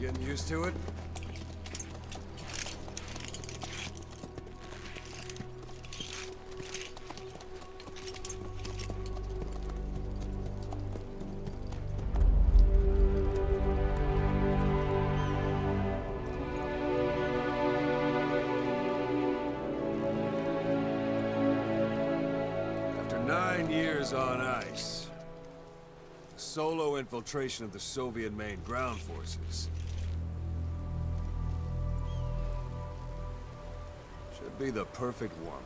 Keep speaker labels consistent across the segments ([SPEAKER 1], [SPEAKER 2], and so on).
[SPEAKER 1] Getting used to it? After nine years on ice, solo infiltration of the Soviet main ground forces. Be the perfect warm-up.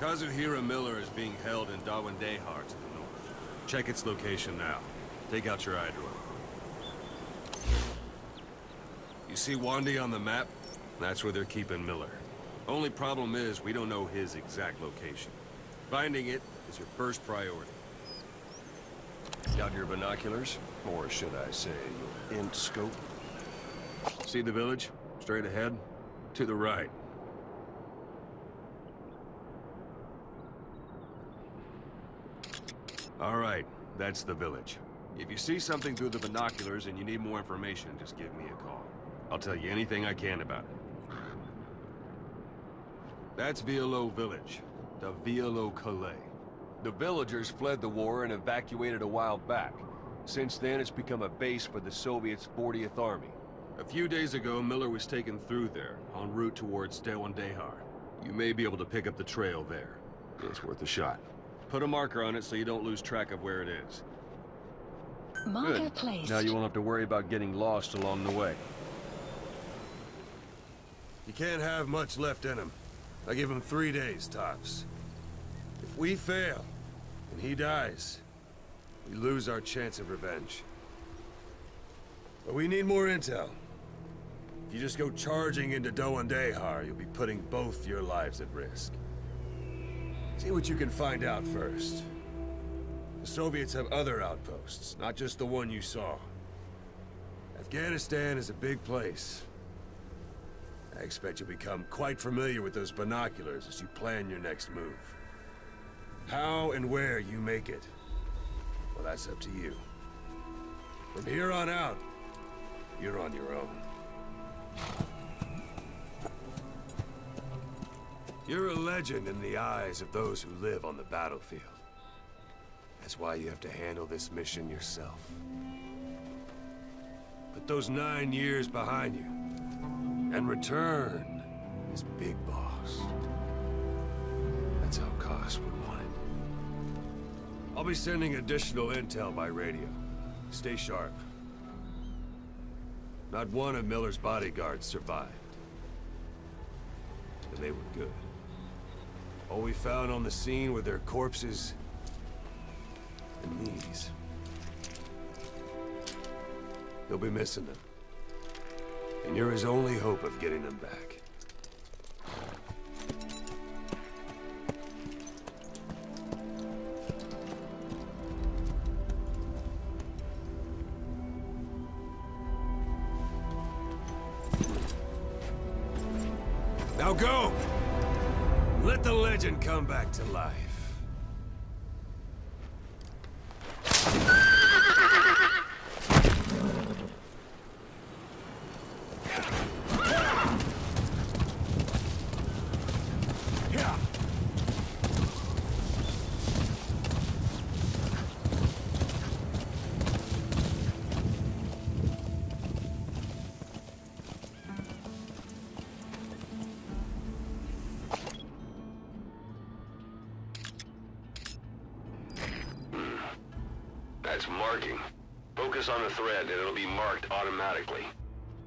[SPEAKER 1] Kazuhira Miller is being held in Da Ghwandai Khar to the north. Check its location now. Take out your iDroid. You see Wandy on the map? That's where they're keeping Miller. Only problem is, we don't know his exact location. Finding it is your first priority. Got your binoculars? Or should I say, your Int-Scope? See the village? Straight ahead? To the right. All right, that's the village. If you see something through the binoculars and you need more information, just give me a call. I'll tell you anything I can about it. That's Wialo Village, the Wialo Kallai. The villagers fled the war and evacuated a while back. Since then, it's become a base for the Soviets' 40th Army. A few days ago, Miller was taken through there, en route towards Dehar. You may be able to pick up the trail there. It's worth a shot. Put a marker on it so you don't lose track of where it is.
[SPEAKER 2] Marker
[SPEAKER 1] Good.
[SPEAKER 2] placed.
[SPEAKER 1] Now you won't have to worry about getting lost along the way. You can't have much left in him. I give him three days, tops. If we fail, and he dies, we lose our chance of revenge. But we need more intel. If you just go charging into Dehar, you'll be putting both your lives at risk. See what you can find out first. The Soviets have other outposts, not just the one you saw. Afghanistan is a big place. I expect you'll become quite familiar with those binoculars as you plan your next move. How and where you make it, well, that's up to you. From here on out, you're on your own. You're a legend in the eyes of those who live on the battlefield. That's why you have to handle this mission yourself. Put those nine years behind you, and return as Big Boss. That's how Kaz would want it. I'll be sending additional intel by radio. Stay sharp. Not one of Miller's bodyguards survived. And they were good. All we found on the scene were their corpses and these. He'll be missing them. You're his only hope of getting them back. Now go! Let the legend come back to life.
[SPEAKER 3] Automatically.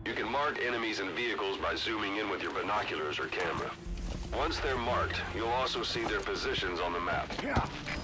[SPEAKER 3] You can mark enemies and vehicles by zooming in with your binoculars or camera. Once they're marked, you'll also see their positions on the map. Hold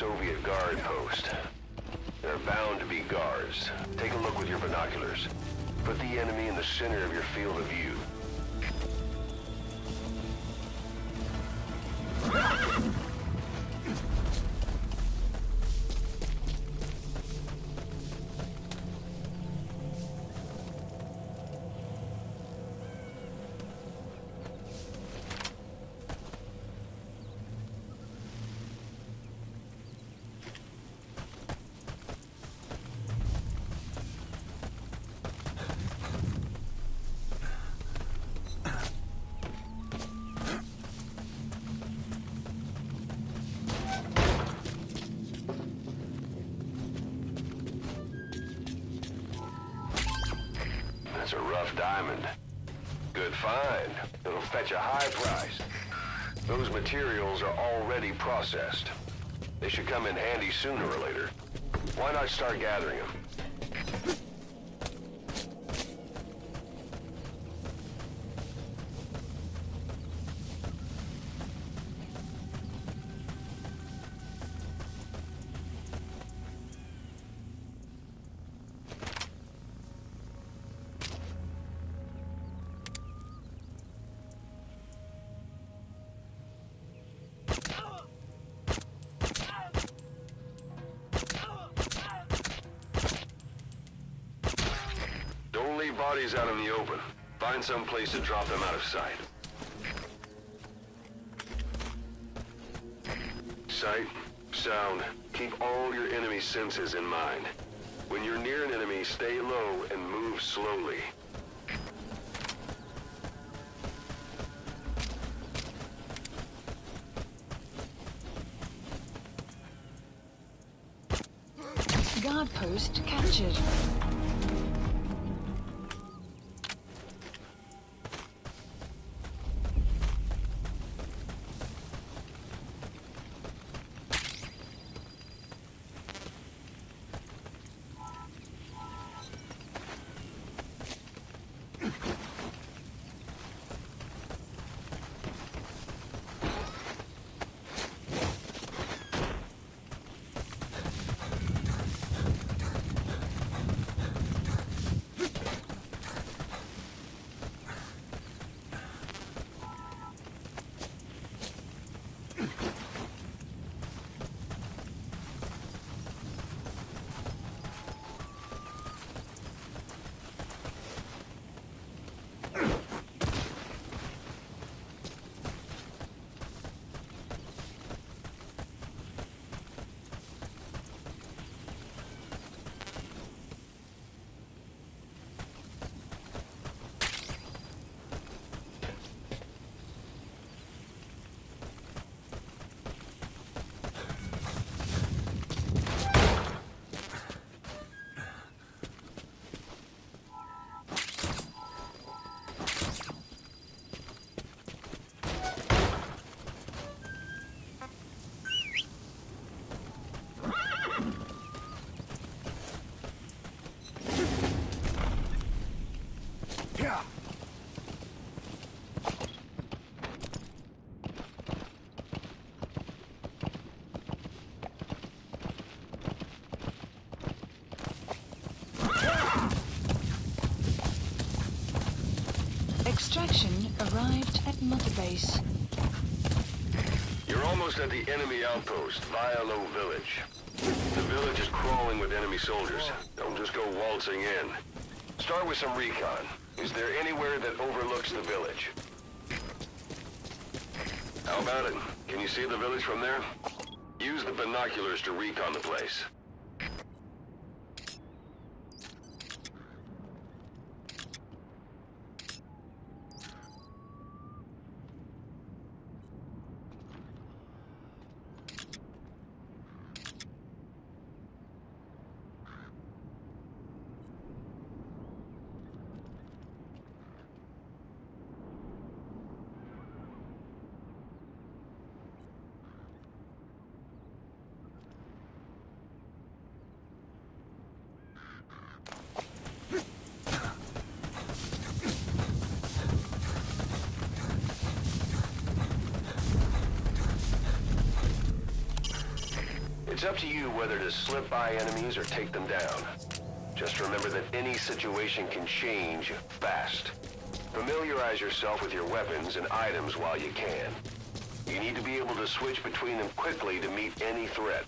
[SPEAKER 3] Soviet guard post. There are bound to be guards. Take a look with your binoculars. Put the enemy in the center of your field of view. Processed. They should come in handy sooner or later. Why not start gathering them? Place to drop them out of sight. Sight, sound, keep all your enemy senses in mind. When you're near an enemy, stay low and move slowly.
[SPEAKER 2] Guard post captured. Arrived at Mother Base.
[SPEAKER 3] You're almost at the enemy outpost, Wialo Village. The village is crawling with enemy soldiers. Don't just go waltzing in. Start with some recon. Is there anywhere that overlooks the village? How about it? Can you see the village from there? Use the binoculars to recon the place. It's up to you whether to slip by enemies or take them down. Just remember that any situation can change fast. Familiarize yourself with your weapons and items while you can. You need to be able to switch between them quickly to meet any threat.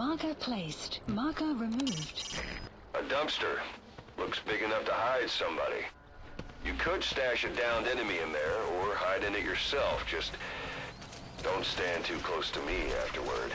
[SPEAKER 2] Marker placed. Marker removed.
[SPEAKER 3] A dumpster. Looks big enough to hide somebody. You could stash a downed enemy in there, or hide in it yourself. Just don't stand too close to me afterward.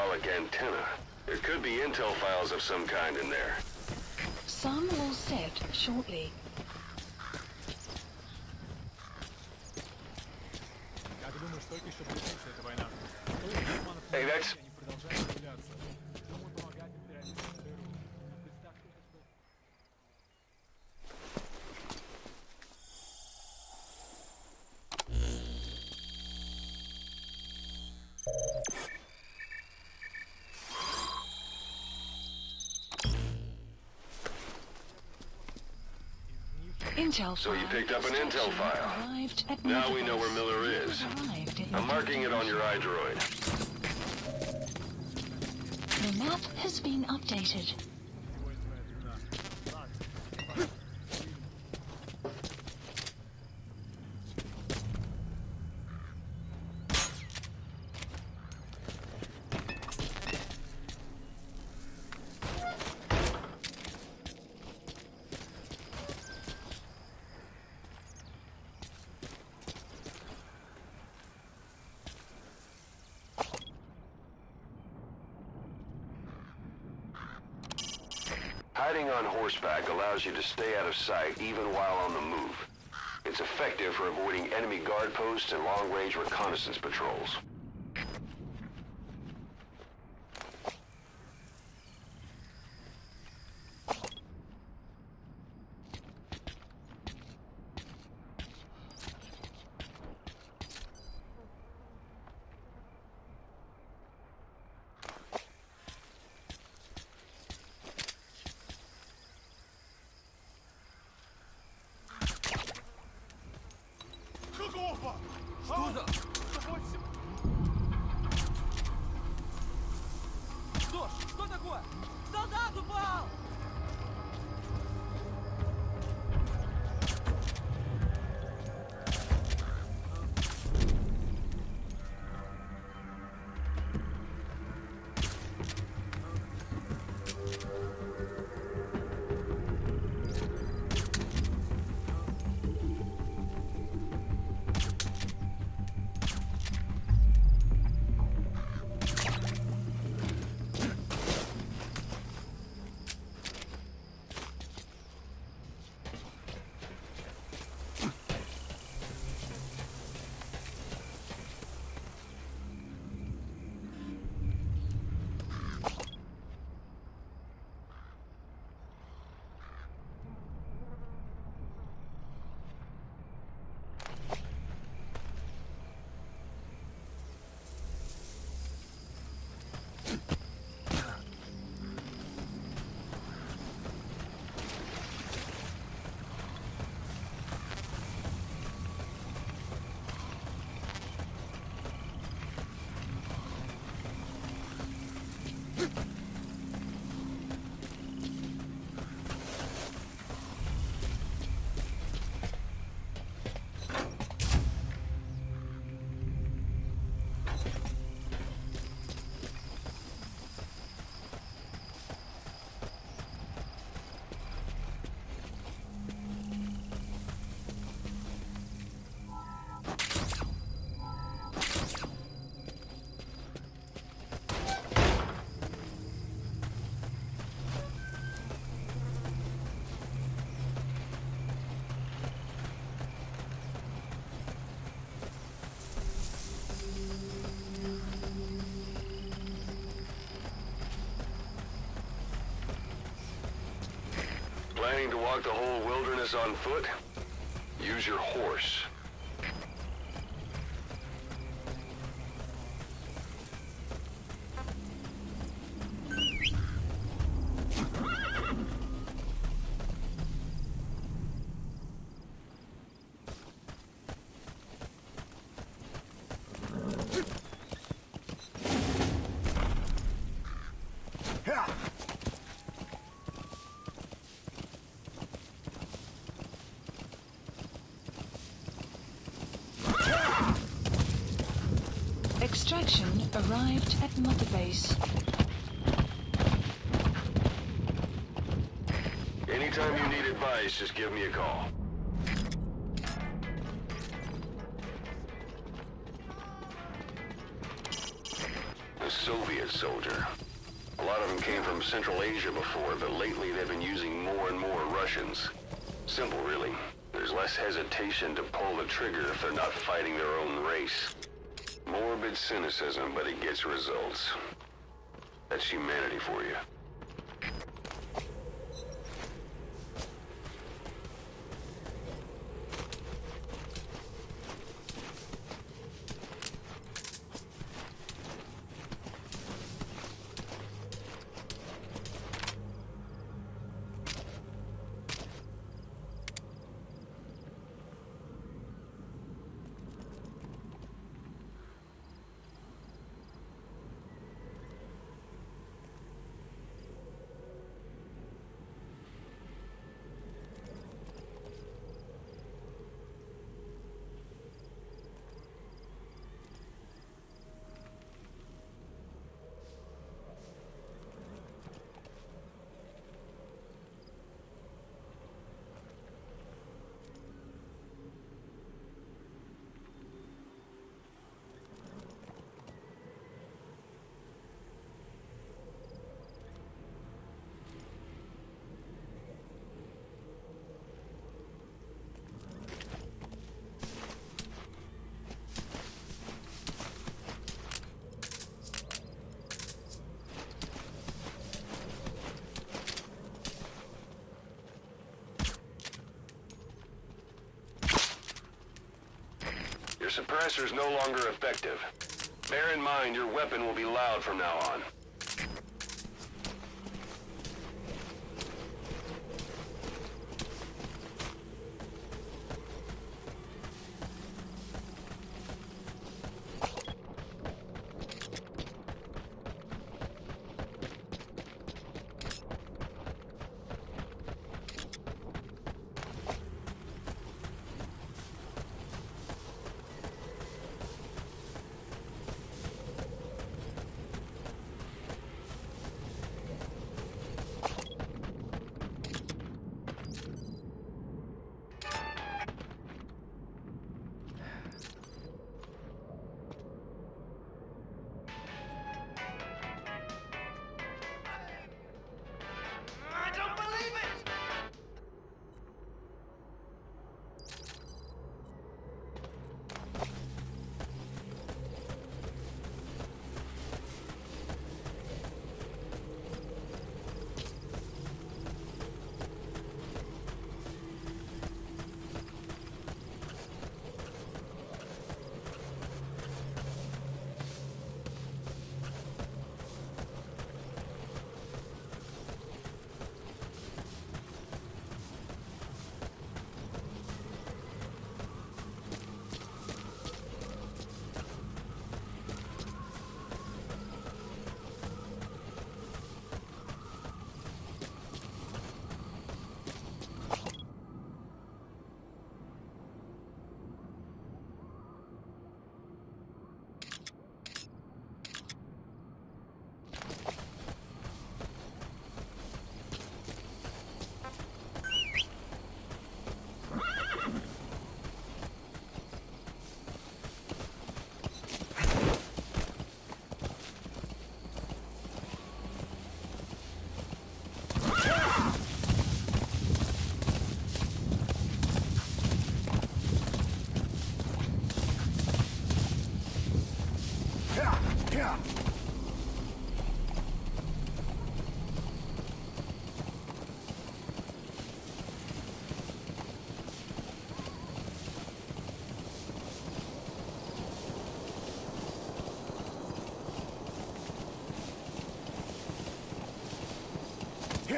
[SPEAKER 3] Hypersonic antenna. There could be intel files of some kind in there.
[SPEAKER 2] Some will set shortly. Intel
[SPEAKER 3] So you picked up an intel file. Now we know where Miller is. I'm marking it on your iDroid.
[SPEAKER 2] The map has been updated.
[SPEAKER 3] Allows you to stay out of sight even while on the move. It's effective for avoiding enemy guard posts and long-range reconnaissance patrols. Planning to walk the whole wilderness on foot? Use your horse.
[SPEAKER 2] Extraction arrived Base.
[SPEAKER 3] Anytime you need advice, just give me a call. Soviet soldier. A lot of them came from Central Asia before, but lately they've been using more and more Russians. Simple, really. There's less hesitation to pull the trigger if they're not fighting their own race. Cynicism, but it gets results. That's humanity for you. Your suppressor is no longer effective. Bear in mind your weapon will be loud from now on.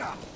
[SPEAKER 1] Yeah.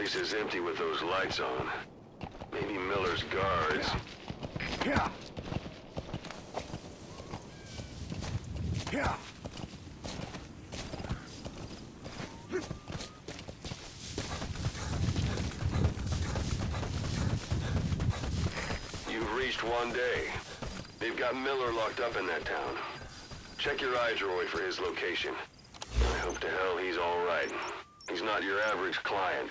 [SPEAKER 1] Place is empty with those lights on. Maybe Miller's guards.
[SPEAKER 4] Yeah. Yeah.
[SPEAKER 1] You've reached one day. They've got Miller locked up in that town. Check your iDroid, for his location. I hope to hell he's all right. He's not your average client.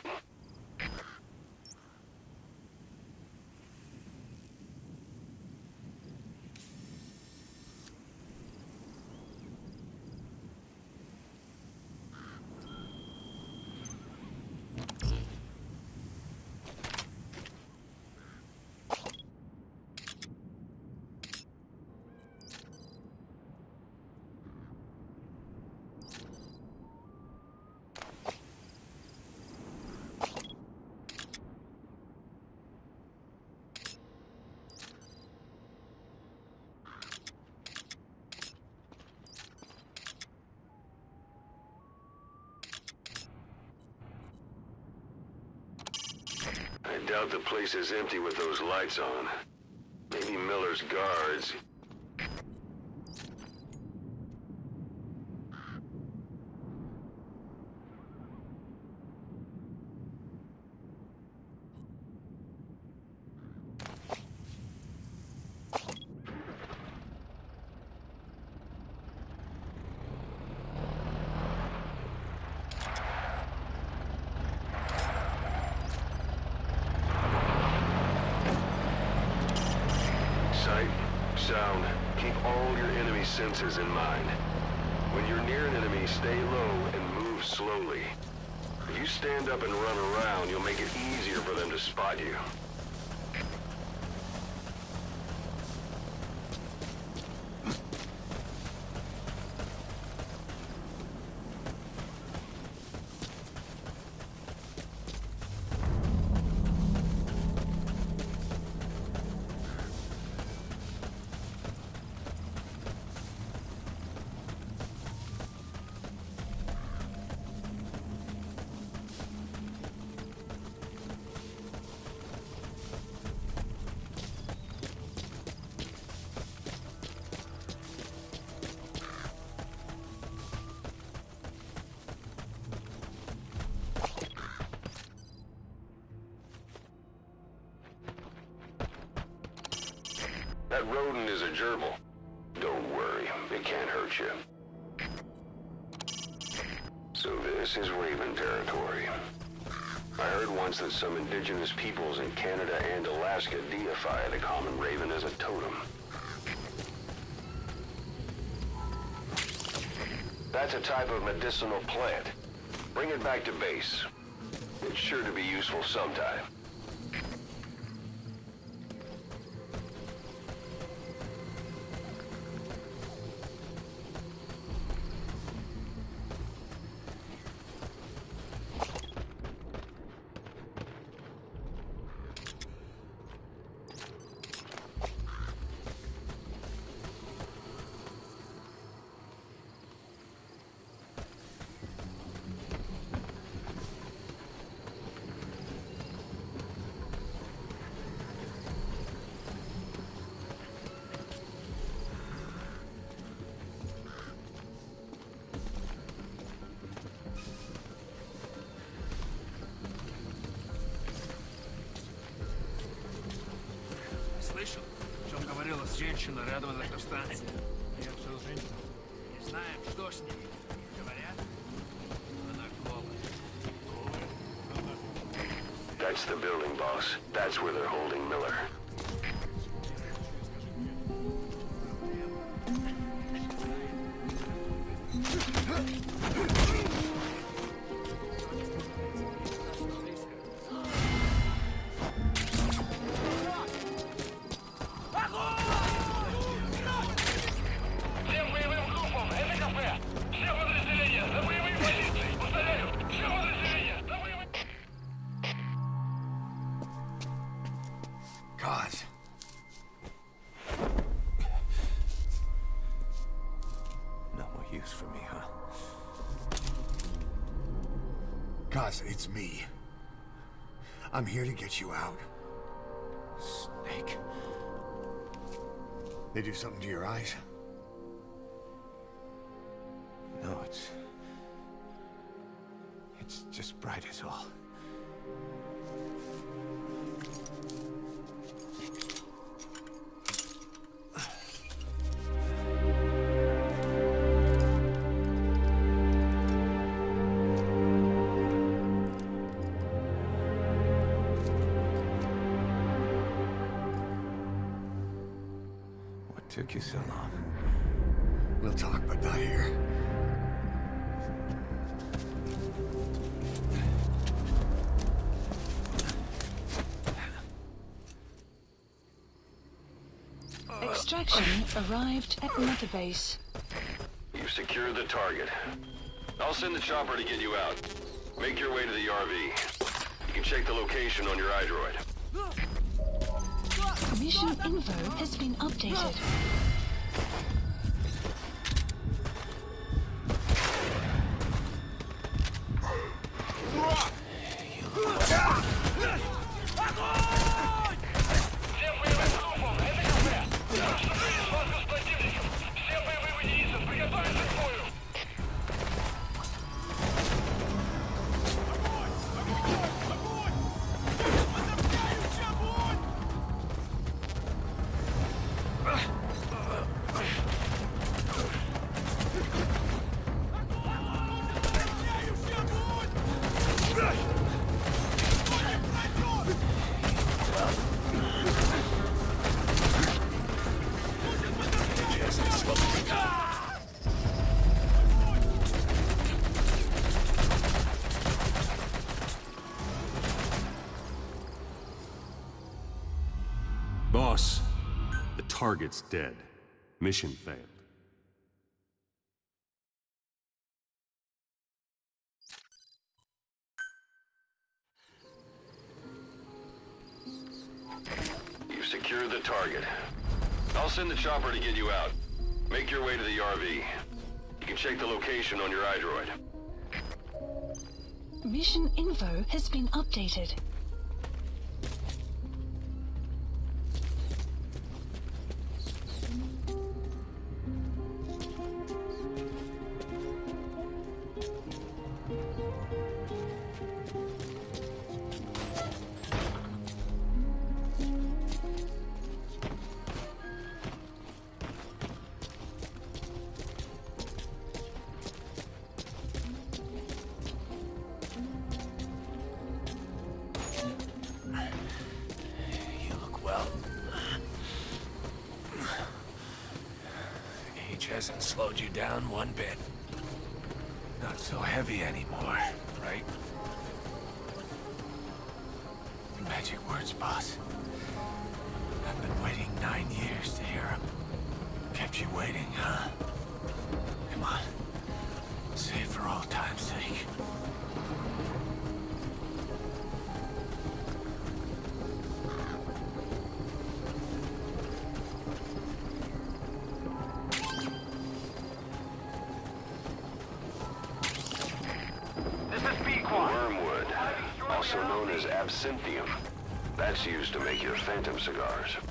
[SPEAKER 1] Doubt the place is empty with those lights on. Maybe Miller's guards. Sight, sound, keep all your enemy senses in mind. When you're near an enemy, stay low and move slowly. If you stand up and run around, you'll make it easier for them to spot you. Heard once that some indigenous peoples in Canada and Alaska deify the common raven as a totem. That's a type of medicinal plant. Bring it back to base. It's sure to be useful sometime. Boss. That's where they're holding Miller.
[SPEAKER 5] I'm here to get you out. Snake. They do something to your eyes?
[SPEAKER 6] Took you so long?
[SPEAKER 5] We'll talk, but not here.
[SPEAKER 2] Extraction arrived at Mother Base.
[SPEAKER 7] You've secured the target. I'll send the chopper to get you out. Make your way to the RV. You can check the location on your iDroid.
[SPEAKER 2] Mission info has been updated.
[SPEAKER 1] Target's dead. Mission failed.
[SPEAKER 7] You've secured the target. I'll send the chopper to get you out. Make your way to the RV. You can check the location on your iDroid.
[SPEAKER 2] Mission info has been updated.
[SPEAKER 6] Age hasn't slowed you down one bit. Not so heavy anymore, right? Magic words, boss. I've been waiting nine years to hear them. Kept you waiting, huh? Come on. Say for all time's sake.
[SPEAKER 7] Phantom cigars.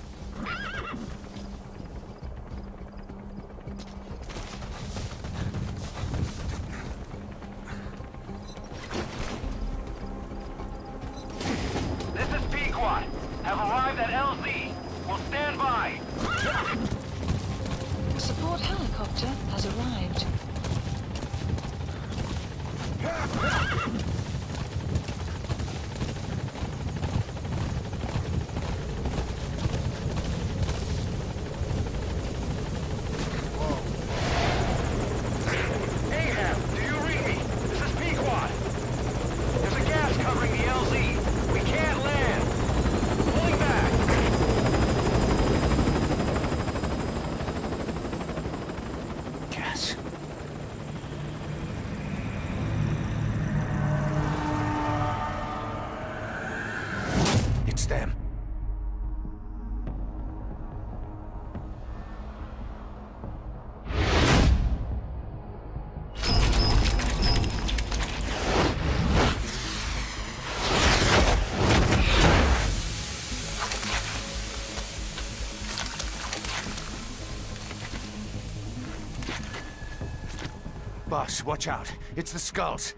[SPEAKER 7] Boss. Watch out. It's the skulls.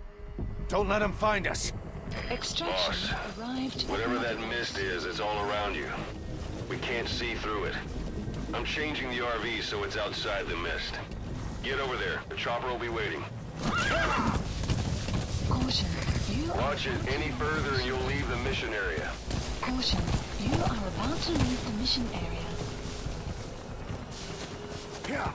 [SPEAKER 7] Don't let them find us.
[SPEAKER 2] Extraction
[SPEAKER 1] Boss,
[SPEAKER 2] arrived
[SPEAKER 1] Whatever that mist is, it's all around you. We can't see through it. I'm changing the RV so it's outside the mist. Get over there. The chopper will be waiting.
[SPEAKER 2] Caution, you
[SPEAKER 1] Watch it any further and you'll leave the mission area.
[SPEAKER 2] Caution, you are about to leave the mission area.
[SPEAKER 7] Yeah.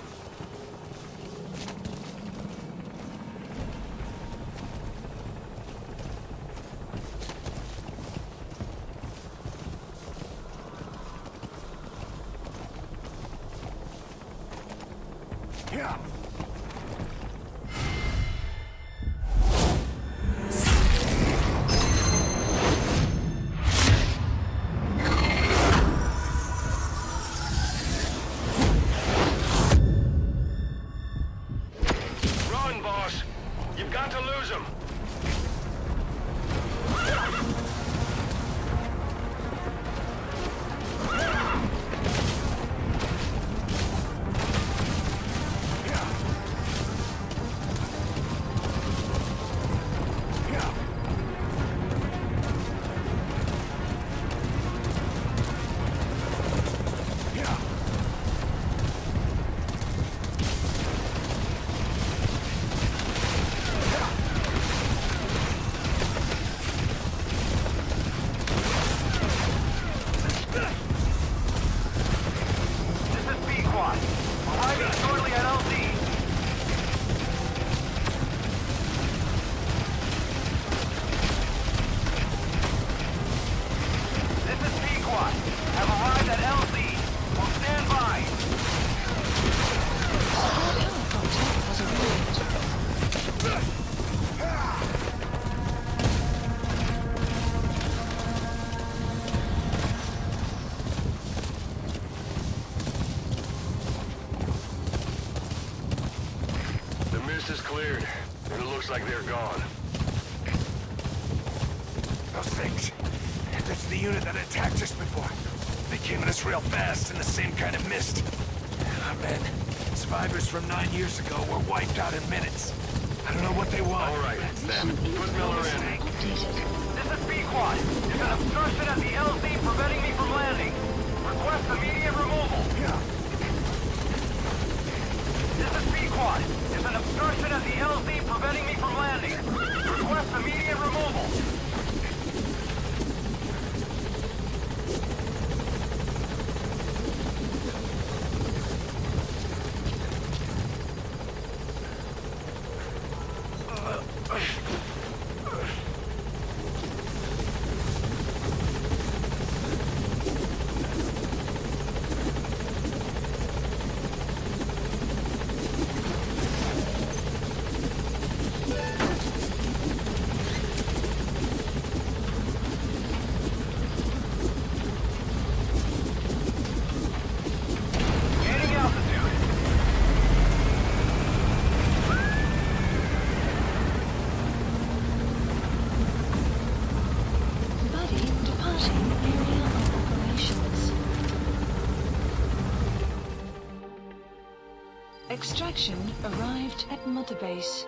[SPEAKER 7] Yeah.
[SPEAKER 2] At Mother Base.